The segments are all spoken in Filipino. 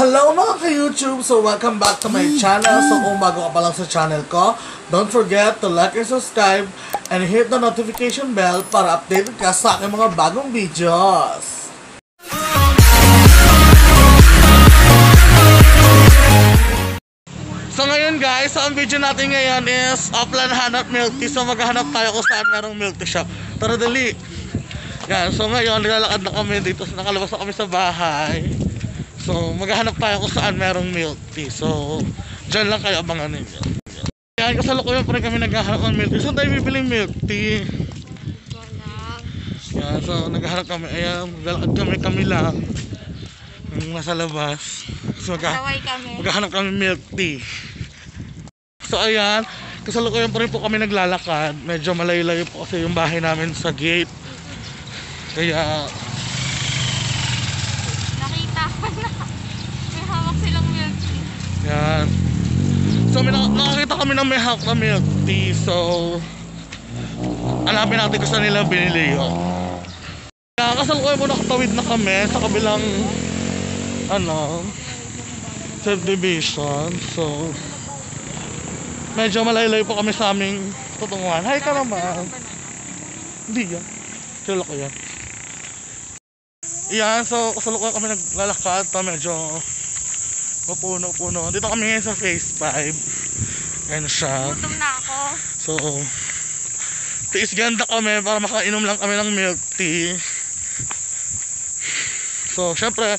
Hello mga ka-YouTube! So welcome back to my channel. So kung bago ka pa lang sa channel ko, don't forget to like and subscribe and hit the notification bell para updated ka sa aking mga bagong videos. So ngayon guys, so ang video natin ngayon is offline hanap milk tea. So maghahanap tayo kung saan merong milk tea shop. Tara dali! Yan, so ngayon nilalakad na kami dito, so nakalabas na kami sa bahay. So maghahanap tayo kung saan merong milk tea. So dyan lang kayo abangan ninyo. Yan, kasalukuyan pa rin kami naghahanap ng milk tea. Saan tayo bibiling milk tea? Yan, so naghahanap kami. Ayan, maglalakad kami kami lang. Nasa labas. So magha- kami. maghahanap kami milk tea. So ayan, kasalukuyan pa rin po kami naglalakad. Medyo malayo-layo po kasi yung bahay namin sa gate. Kaya, Nakita ko na. May hawak silang milk tea. yan. So may nak- nakakita kami ng may hawak na milk tea. So, hanapin natin kung saan nila binili yun. Kaya kasalukuyan po nakatawid na kami sa kabilang, ano, subdivision. So, medyo malayo-layo po kami sa aming tutunguhan. Hi ka naman. Hindi yan. Sila ko yan. Yan, so kasalukuyan kami naglalakad pa medyo mapuno-puno. Dito kami ngayon sa phase 5. Ayan siya. Gutom na ako. So, tiis ganda kami para makainom lang kami ng milk tea. So, syempre,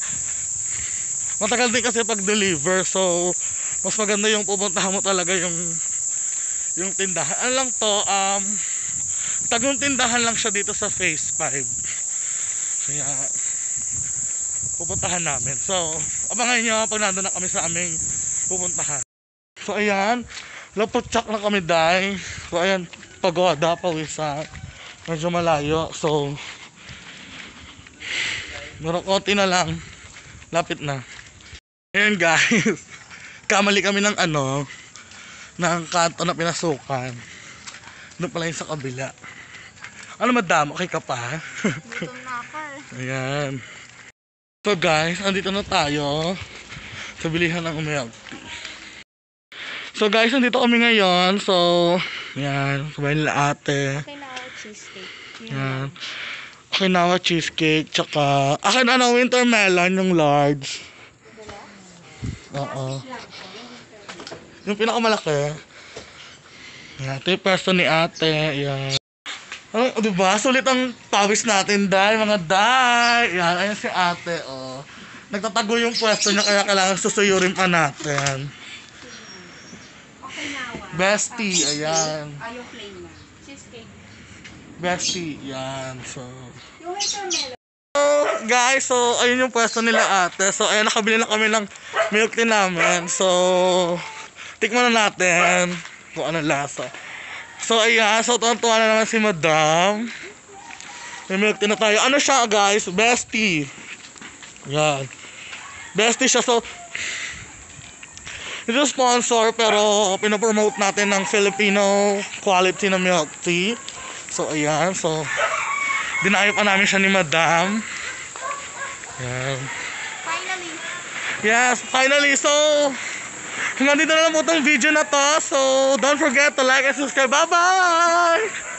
matagal din kasi pag-deliver. So, mas maganda yung pupuntahan mo talaga yung yung tindahan. Ano lang to, um, tagong tindahan lang siya dito sa phase 5. Kaya, pupuntahan namin. So, abangan nyo pag nandun na kami sa aming pupuntahan. So, ayan, lapotsak na kami dahil. So, ayan, pagoda, pawisan. Medyo malayo. So, meron konti na lang. Lapit na. Ayan guys. Kamali kami ng ano, ng kanto na pinasukan. Doon pala yung sa kabila. Ano madam? Okay ka pa? Gutom na ako eh. Ayan. So guys, andito na tayo sa bilihan ng milk tea. So guys, andito kami ngayon. So, ayan, sabay nila ate. Ako cheesecake. Lang. Okinawa cheesecake, tsaka, akin ano, winter melon, yung large. Oo. Yung pinakamalaki. Ayan, ito yung pwesto ni ate. Ayan. Ay, oh, diba? Sulit ang pawis natin, Day. Mga Day. Ayan, ayan si ate, oh. Nagtatago yung pwesto niya, kaya kailangan susuyurin pa natin. Bestie, ayan. Ayaw plain na. Cheesecake. Bestie, yan. So. So, guys, so, ayun yung pwesto nila ate. So, ayun, nakabili na kami ng milk tea namin. So, tikman na natin kung ano lasa. So, ayan. So, tuwan-tuwa na naman si madam. May milk tea na tayo. Ano siya, guys? Bestie. Yan. Bestie siya. So, ito sponsor pero pinopromote natin ng Filipino quality na milk tea. So, ayan. So, dinayo pa namin siya ni madam. Yan. Finally. Yes, finally. So, hanggang dito na lang po itong video na to. So, don't forget to like and subscribe. Bye-bye!